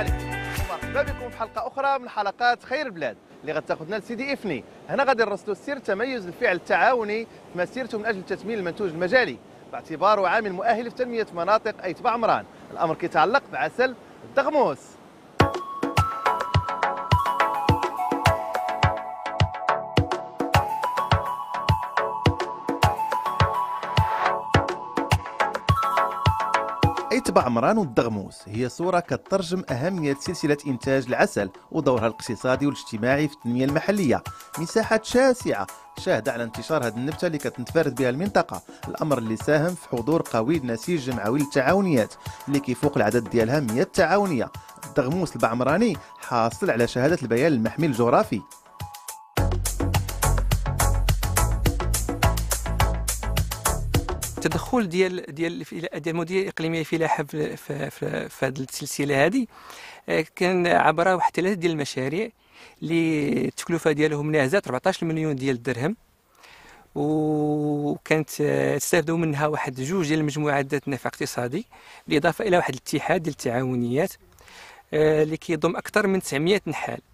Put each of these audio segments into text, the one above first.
عليكم ومرحبا بكم في حلقة أخرى من حلقات خير البلاد اللي غتاخذنا لسيدي إفني. هنا غادي نرصدوا سر تميز الفعل التعاوني في مسيرته من أجل تثمين المنتوج المجالي باعتباره عامل مؤهل في تنمية مناطق ايتبع عمران. الأمر كيتعلق بعسل الدغموس ايتبع عمران والدغموس. هي صورة كترجم أهمية سلسلة إنتاج العسل ودورها الاقتصادي والاجتماعي في التنمية المحلية. مساحات شاسعة. شاهدة على انتشار هذه النبتة اللي كتنفرد بها المنطقة. الأمر اللي ساهم في حضور قوي لنسيج جمعوي للتعاونيات اللي كيفوق العدد ديالها 100 تعاونية. الدغموس البعمراني حاصل على شهادة البيان المحمي الجغرافي. التدخل ديال ديال ديال المديريه الإقليمية الفلاحه في في, هذه السلسلة هذه آه، كان عبر واحد ثلاثة ديال المشاريع اللي التكلفة ديالهم ناهزات 14 مليون ديال الدرهم. وكانت آه، تستافدوا منها واحد جوج ديال المجموعات ذات نفع اقتصادي بالإضافة إلى واحد الاتحاد ديال التعاونيات آه، اللي كيضم أكثر من 900 نحال. آه،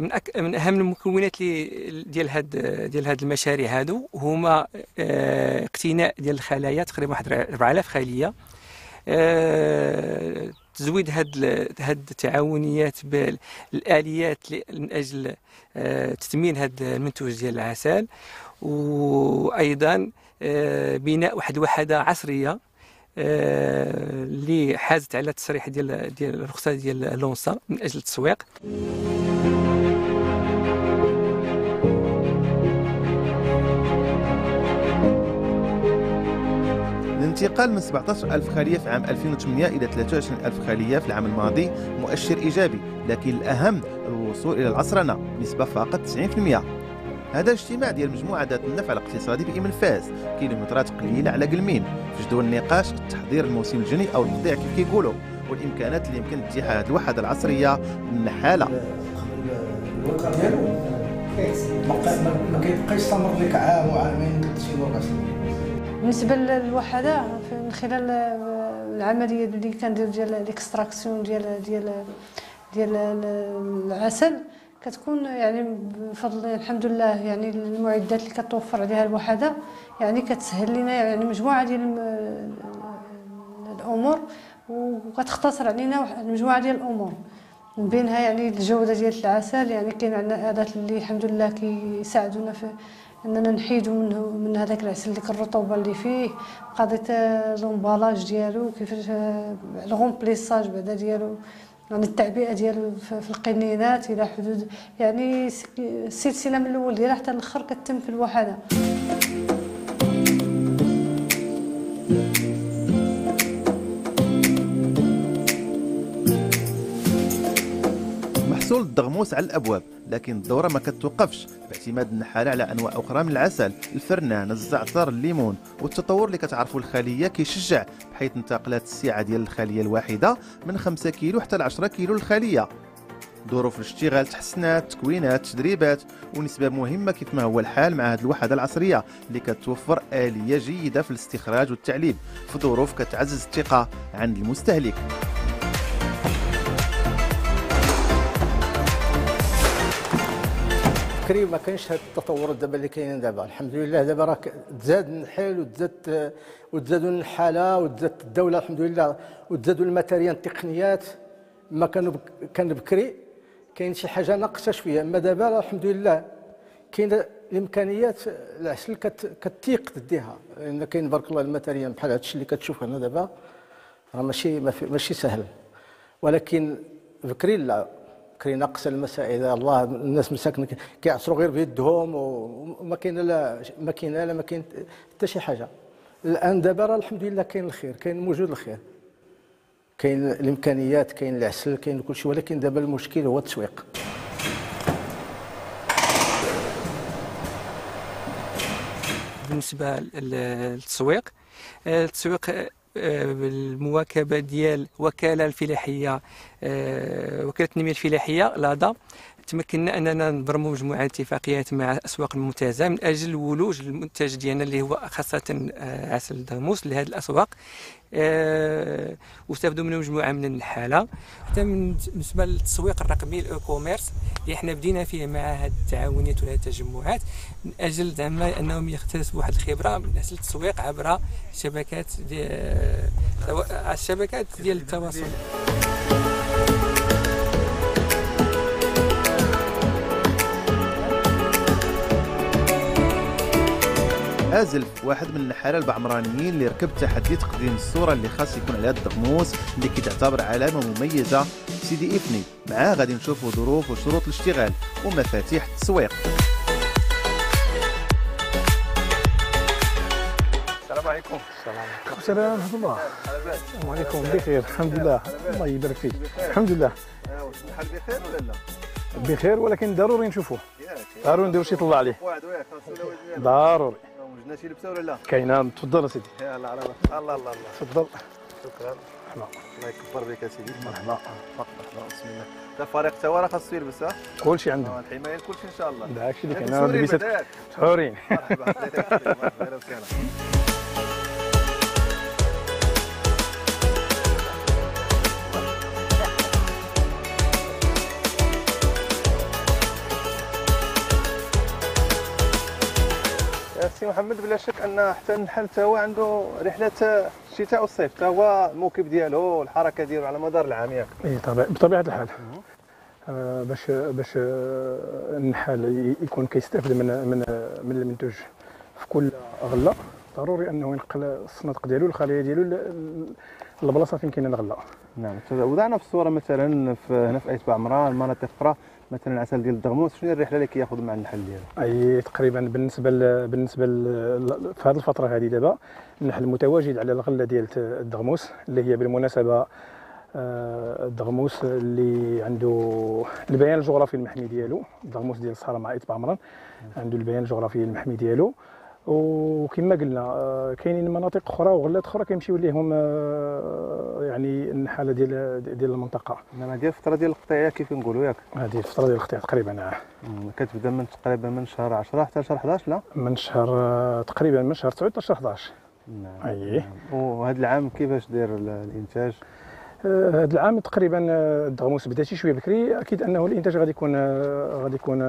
من أك... من أهم المكونات اللي ديال هاد ديال هاد المشاريع هادو هما آه، اقتناء ديال الخلايا تقريبا واحد 4000 خلية. آه، تزويد هاد هاد التعاونيات بالاليات من أجل تثمين هاد المنتوج ديال العسل. وأيضا بناء واحد الوحدة عصرية اللي حازت على التصريح ديال ديال الرخصة ديال لونسا من أجل التسويق. الانتقال من 17000 خلية في عام 2008 إلى 23000 خلية في العام الماضي مؤشر إيجابي لكن الأهم الوصول إلى العصرنة نسبة فاقت 90% هذا اجتماع ديال مجموعة ذات النفع الاقتصادي بإيم الفاس كيلومترات قليلة على قلمين في جدول النقاش التحضير الموسم الجني أو القطيع كيف كيقولوا والإمكانات اللي يمكن تتيحها هذه النحالة الوقت ديالو ما كيبقاش يستمر لك عام وعامين ثلاث سنين بالنسبة للوحدة من خلال العملية اللي كندير ديال الإكستراكسيون ديال ديال ديال العسل كتكون يعني بفضل الحمد لله يعني المعدات اللي كتوفر عليها الوحدة يعني كتسهل لنا يعني مجموعة ديال الأمور وكتختصر علينا مجموعة ديال الأمور. من بينها يعني الجودة ديال العسل يعني كاين عندنا اداه اللي الحمد لله كيساعدونا في أننا نحيدوا منه من هذاك العسل ديك الرطوبة اللي فيه. قضيه لومبالاج ديالو كيفاش الغومبليساج بعدا ديالو يعني التعبئة ديالو في القنينات إلى حدود يعني السلسله من الأول ديالها حتى الأخر كتم في الوحدة. محصول الدغموس على الأبواب لكن الدورة ما كتوقفش باعتماد النحالة على أنواع أخرى من العسل الفرنان الزعتر الليمون والتطور اللي كتعرفوا الخلية كيشجع بحيث انتقلت السعه ديال الخلية الواحدة من 5 كيلو حتى ل 10 كيلو للخليه ظروف الاشتغال تحسنات تكوينات تدريبات ونسبة مهمة كيف ما هو الحال مع هذه الوحدة العصرية اللي كتوفر آلية جيدة في الاستخراج والتعليب في ظروف كتعزز الثقة عند المستهلك. بكري ما كانش هذا التطورات دابا اللي كاينين دابا. الحمد لله دابا راه تزاد النحل وتزاد وتزادوا النحالة وتزاد الدولة الحمد لله وتزادوا الماتيريال التقنيات. ما كانوا كان بكري كاين شي حاجة ناقصه شوية. أما دابا الحمد لله كاين الإمكانيات العسل كتيق تديها لأن كاين بارك الله ال matériel بحال هذا الشيء اللي كتشوف هنا دابا راه ماشي ماشي سهل. ولكن بكري لا. كاين نقص المسائل الله الناس مساكن كيعصروا غير بيدهم وما كاين لا ما كاين لا ما كاين حتى شي حاجة. الآن دابا راه الحمد لله كاين الخير كاين موجود الخير. كاين الإمكانيات كاين العسل كاين كل شيء ولكن دابا المشكل هو التسويق. بالنسبة للتسويق التسويق بالمواكبة ديال وكالة الفلاحية آه، وكالة التنمية الفلاحية لادا تمكنا أننا نبرموا مجموعة اتفاقيات مع الأسواق الممتازه من أجل ولوج المنتج ديالنا اللي هو خاصة آه، عسل الدرموس لهذه الأسواق. آه، واستافدوا منه مجموعة من الحالة. حتى بالنسبة للتسويق الرقمي الاو كوميرس اللي إحنا بدينا فيه مع هذه التعاونيات ولا التجمعات من أجل زعما أنهم يكتسبوا واحد الخبرة من أجل التسويق عبر شبكات ديال الشبكات ديال التواصل. ازلف واحد من النحالة البعمرانيين اللي ركب تحدي تقديم الصورة اللي خاص يكون عليها الدقموس اللي كتعتبر علامة مميزة. سيدي إفني معاه غادي نشوفوا ظروف وشروط الاشتغال ومفاتيح التسويق. السلام عليكم. السلام ورحمة الله السلام عليكم. بخير الحمد لله. الله يبارك فيك. الحمد لله. الحال بخير ولا لا؟ بخير ولكن ضروري نشوفوه. ضروري نديرو شي طلع عليه. ضروري. وجدنا شي لبسه ولا لا؟ كاينة تفضل أسيدي. يلا على الله الله الله. تفضل. شكرا. مرحبا. الله يكبر بك اسيدي مرحبا. مرحبا بسم الله. تا فريق ورا خاصو يلبس كلشي عندهم. آه، الحماية كلشي إن شاء الله. داكشي اللي كاين. لبست تحورين مرحبا. محمد بلا شك أن حتى النحل حتى هو عنده رحلة الشتاء والصيف. حتى هو الموكب ديالو الحركة ديالو على مدار العام ياك. إي طبيعي بطبيعة الحال. آه، باش باش آه، النحال يكون كيستافد من من من المنتوج في كل غلة ضروري أنه ينقل الصنادق ديالو الخلايا ديالو للبلاصه فين كاينة الغلة. نعم وضعنا في الصورة مثلا في هنا في ايت بعمران المناطق أخرى. مثلا العسل ديال الدغموس شنو الرحلة اللي كياخذ مع النحل ديالو أي تقريبا بالنسبة. بالنسبة. في هذه الفترة هذه دابا النحل متواجد على الغلة ديال الدغموس اللي هي بالمناسبة آه، الدغموس اللي عنده البيان الجغرافي المحمي ديالو الدغموس ديال الصحراء مع ايت بعمران عنده البيان الجغرافي المحمي ديالو وكما قلنا آه، كاينين مناطق أخرى وغلات أخرى كيمشيو ليهم آه، يعني النحالة ديال ديال المنطقة. إنما ديال الفترة ديال القطيعية كيف نقولوا ياك؟ هذه الفترة ديال الاختيار تقريبا. مم، كتبدا من تقريبا من شهر 10 حتى شهر 11 لا؟ من شهر آه، تقريبا من شهر 9 حتى شهر 11 نعم اييه وهذا العام كيفاش داير ال- الإنتاج؟ هذا العام تقريبا الدغموس بدأ شي شوية بكري. أكيد أنه الإنتاج غادي يكون غادي يكون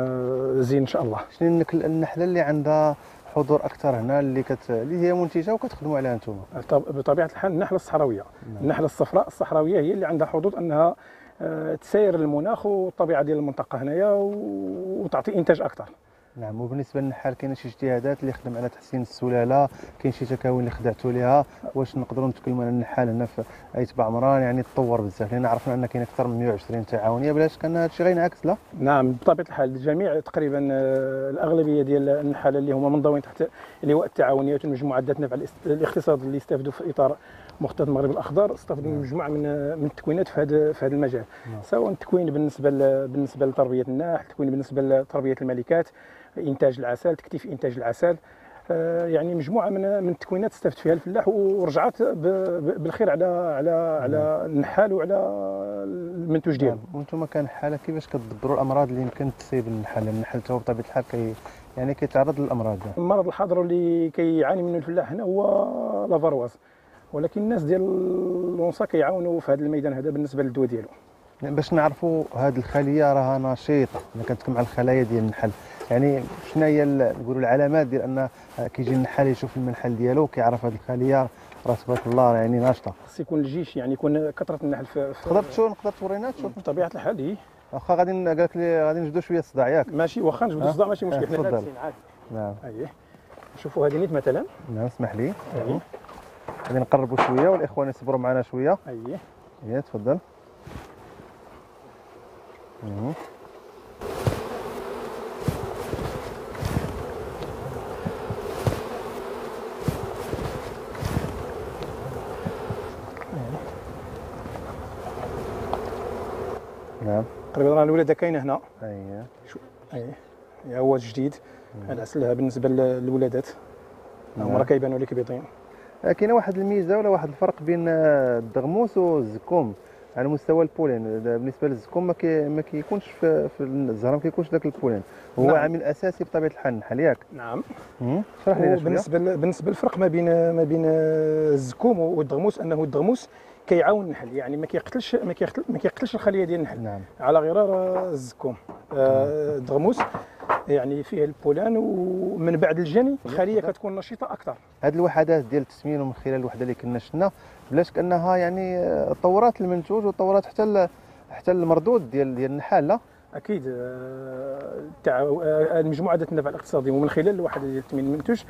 زين إن شاء الله. شنو النحلة اللي عندها حضور أكثر هنا اللي كت اللي هي منتجة وكتخدموا عليها أنتم طب- بطبيعة الحال النحلة الصحراوية. النحلة الصفراء الصحراوية هي اللي عندها حظوظ أنها آه، تساير المناخ والطبيعه ديال المنطقة هنايا وتعطي إنتاج أكثر. نعم وبالنسبة للنحال كاين شي اجتهادات اللي خدم على تحسين السلالة كاين شي تكاون اللي خدعتوا ليها. واش نقدروا نتكلموا على النحال هنا في ايت بعمران يعني تطور بزاف لأن عرفنا أن كاين أكثر من 120 تعاونية بلا شك ان هذا الشيء غينعكس لا؟ نعم بطبيعة الحال الجميع تقريبا آه، الأغلبية ديال النحاله اللي هما منضوين تحت اللواء التعاونيات والمجموعات ذات نفع الاقتصاد اللي استفدوا في إطار مخطط المغرب الأخضر استفدوا من مجموعة من من التكوينات في هذا في هذا المجال. نعم. سواء التكوين بالنسبة بالنسبة لتربيه النحل التكوين بالنسبة لتربيه الملكات إنتاج العسل تكثيف إنتاج العسل. آه، يعني مجموعة من من التكوينات استفدت فيها الفلاح ورجعت بالخير على على على النحال وعلى المنتوج ديالو نعم. وأنتم كنحاله كيفاش كتدبروا الأمراض اللي يمكن تصيب النحل النحل تا هو بطبيعة الحال كي يعني كيتعرض للأمراض. المرض الحاضر اللي كيعاني منه الفلاح هنا هو لافارواز ولكن الناس ديال الونصا كيعاونوا في هذا الميدان هذا بالنسبة للدواء ديالو. يعني باش نعرفوا هذه الخلية راها نشيطة. كنتكلم على الخلايا ديال النحل. يعني شنو هي نقولوا العلامات ديال أن كيجي النحل يشوف المنحل ديالو كيعرف هذه الخلية راه تبارك الله يعني ناشطة. خص يكون الجيش يعني يكون كثرة النحل في, تقدر تشوف نقدر تورينا؟ تشوف. بطبيعة الحال إيه. واخا غادي قالت لي غادي نجدوا شوية الصداع ياك. ماشي واخا نجبدوا؟ الصداع ماشي مشكل. حنا. لابسين عادي نعم. اييه شوفوا هذه نيت مثلا. نعم اسمح لي. اييه غادي نقربوا شوية والاخوان يصبروا معنا شوية. أييه. إيه تفضل. مهم. نعم. تقريبا راه الولادة كاينة هنا. أييه. أييه. يا هو جديد. العسل بالنسبة للولادات. هما نعم. راه كيبانوا لك بيضين. كاينة واحد الميزه ولا واحد الفرق بين آه، الدغموس والزكوم. على مستوى البولين بالنسبة للزكوم ما, كي ما كيكونش في, في الزهرة ما كيكونش ذاك البولين. هو نعم. عامل أساسي بطبيعة الحال. النحل ياك. نعم. لنا شوية. بالنسبة بالنسبة للفرق ما بين ما بين الزكوم والدغموس أنه الدغموس كيعاون النحل يعني ما كيقتلش ما كيقتل ما كيقتلش الخلية ديال النحل نعم. على غرار الزكوم. آه، الدغموس يعني فيه البولان ومن بعد الجني الخلية كتكون نشيطة أكثر هذه الوحدات ديال التسمين ومن خلال الوحدة اللي كنا شفنا بلا شك انها يعني آه، طورات المنتوج وطورات حتى حتى المردود ديال ديال النحال لا؟ أكيد آه، آه، المجموعة ذات النفع الاقتصادي ومن خلال الوحدة ديال التموين المنتوج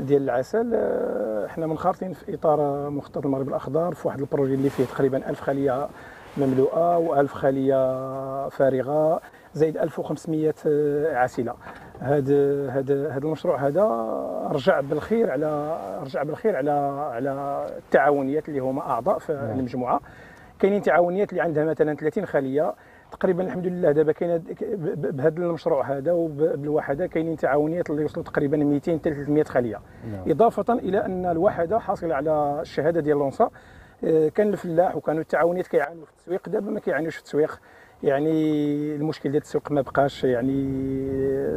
ديال العسل آه، إحنا منخرطين في إطار مخطط المغرب الأخضر في واحد البروجي اللي فيه تقريبا 1000 خلية مملوءة و1000 خلية فارغة زائد 1500 آه، عاسله هذا هذا هذا المشروع هذا رجع بالخير على رجع بالخير على على التعاونيات اللي هما أعضاء في نعم. المجموعة. كاينين تعاونيات اللي عندها مثلا 30 خلية. تقريبا الحمد لله دابا كاين بهذا المشروع هذا وبالوحده كاينين تعاونيات اللي وصلوا تقريبا 200 300 خليه نعم. إضافة إلى أن الوحدة حاصلة على الشهادة ديال لونسا آه، كان الفلاح وكانوا التعاونيات كيعانوا في التسويق دابا ما كيعانيوش في التسويق يعني المشكل ديال التسويق ما بقاش يعني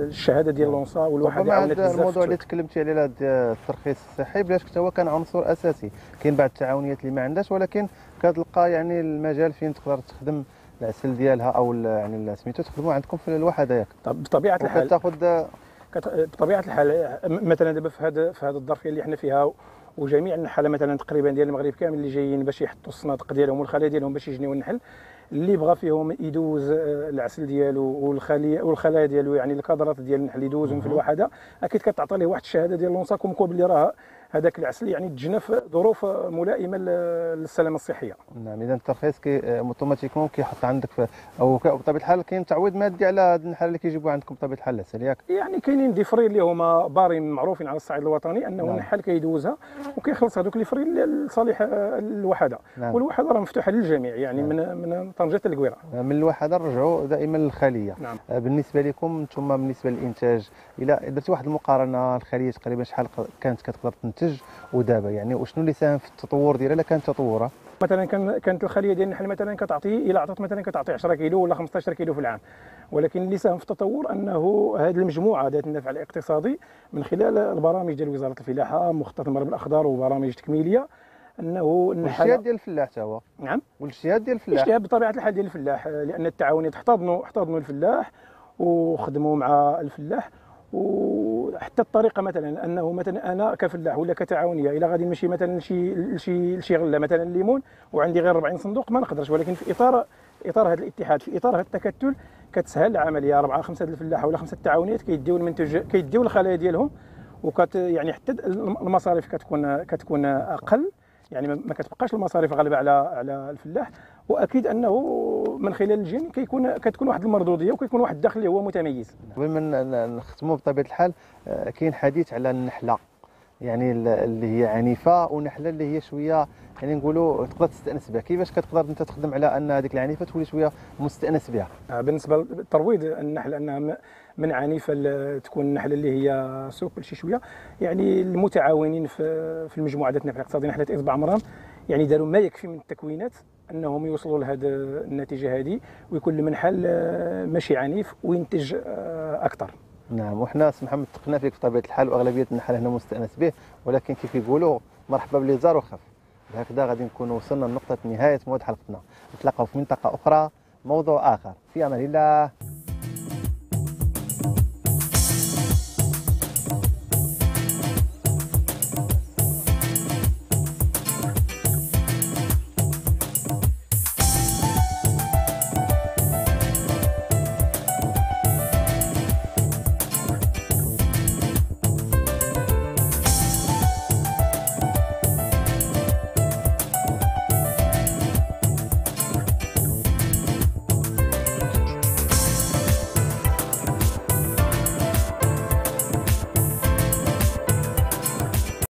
الشهادة ديال لونسا ربما عاونت بزاف الموضوع اللي. تكلمتي عليه هذا الترخيص الصحي بلا شك حتى هو كان عنصر أساسي كاين بعض التعاونيات اللي ما عندهاش ولكن كتلقى يعني المجال فين تقدر تخدم العسل ديالها أو يعني سميتو تخدموا عندكم في الوحدة ياك. طب بطبيعة الحال وكتاخذ كت- بطبيعة الحال مثلا دابا في هذا في هذا الظرفيه اللي إحنا فيها وجميع النحاله مثلا تقريبا ديال المغرب كامل اللي جايين باش يحطوا الصنادق ديالهم والخلايا ديالهم باش يجنيو النحل اللي بغى فيهم يدوز آه، العسل ديالو والخليه والخلايا ديالو يعني الكادرات ديال النحل يدوزهم في الوحدة أكيد كتعطي ليه واحد الشهادة ديال لونسا comme quoi بلي راه هذاك العسل يعني تجنى في ظروف ملائمة لل- للسلامة الصحية. نعم إذا الترخيص كي آه، automatiquement كيحط عندك في أو بطبيعة الحال كاين تعويض مادي على هاد النحل اللي كيجيبوا عندكم بطبيعة الحال العسل ياك. يعني كاينين des frais اللي هما بارين معروفين على الصعيد الوطني أنه نعم. النحال كيدوزها وكيخلص هذوك les frais لصالح آه، الوحدة. نعم. والوحدة راه مفتوحة للجميع يعني نعم. من من طنجة حتى الكويره من الوحدة نرجعوا دائما للخلية. نعم. آه، بالنسبة لكم أنتم بالنسبة للإنتاج إلى درتي واحد المقارنة الخليه تقريبا شحال كانت كتقدر تنتج؟ ودابا يعني وشنو اللي ساهم في التطور ديالها؟ إلا كان تطورها مثلا كان كانت الخلية ديال النحل مثلا كتعطي إلى عطات مثلا كتعطي 10 كيلو ولا 15 كيلو في العام. ولكن اللي ساهم في التطور أنه هذه المجموعة ذات النفع الاقتصادي من خلال البرامج ديال وزارة الفلاحة مخطط المغرب الأخضر وبرامج تكميلية أنه والاجتهاد النحل ديال الفلاح حتى هو. نعم. والاجتهاد ديال الفلاح. الاجتهاد بطبيعة الحال ديال الفلاح لأن التعاونيات احتضنوا احتضنوا الفلاح وخدموا مع الفلاح وحتى الطريقة مثلا أنه مثلا أنا كفلاح ولا كتعاونية إلى غادي نمشي مثلا لشي لشي لشي غله مثلا الليمون وعندي غير 40 صندوق ما نقدرش. ولكن في إطار إطار هذا الاتحاد في إطار هذا التكتل كتسهل العملية. أربعة خمسة الفلاحه ولا خمسة التعاونيات كيديو المنتوج كيديو الخلايا ديالهم وكت يعني حتى المصاريف كتكون كتكون أقل. يعني ما كتبقاش المصاريف غالبة على على الفلاح. وأكيد أنه من خلال الجن كيكون كتكون واحد المردوديه وكيكون واحد الدخل اللي هو متميز. قبل ما نختموا بطبيعة الحال آه، كاين حديث على النحلة. يعني ال- اللي هي عنيفة ونحلة اللي هي شوية يعني نقولوا تقدر تستأنس بها. كيفاش كتقدر أنت تخدم على أن هذيك العنيفة تولي شوية مستأنس بها؟ آه، بالنسبة للترويض النحل انها من عنيفة تكون النحلة اللي هي سوبل شي شوية. يعني المتعاونين في في المجموعة ذات النفع الاقتصادي نحلة إصبع عمران يعني داروا ما يكفي من التكوينات أنهم يوصلوا لهذه النتيجة هذه ويكون المنحل آه، ماشي عنيف وينتج آه، أكثر. نعم وحنا سي محمد اتفقنا فيك بطبيعة الحال وأغلبية النحل هنا مستأنس به ولكن كيف يقولوا مرحبا باللي زار وخف. بهكذا غادي نكون وصلنا لنقطة نهاية موعد حلقتنا. نتلاقاو في منطقة أخرى موضوع آخر. في أمان الله.